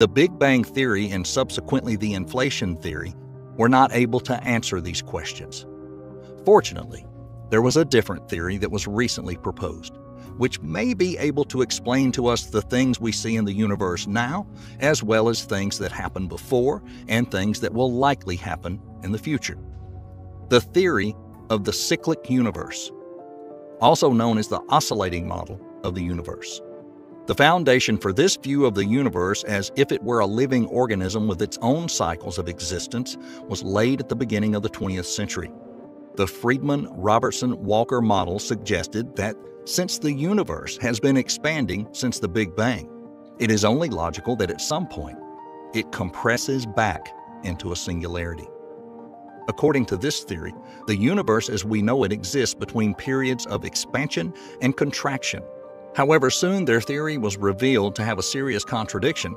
The Big Bang Theory and subsequently the inflation theory were not able to answer these questions. Fortunately, there was a different theory that was recently proposed, which may be able to explain to us the things we see in the universe now, as well as things that happened before and things that will likely happen in the future. The theory of the cyclic universe, also known as the oscillating model of the universe. The foundation for this view of the universe as if it were a living organism with its own cycles of existence was laid at the beginning of the 20th century. The Friedmann Robertson Walker model suggested that since the universe has been expanding since the Big Bang, it is only logical that at some point it compresses back into a singularity. According to this theory, the universe as we know it exists between periods of expansion and contraction However, soon their theory was revealed to have a serious contradiction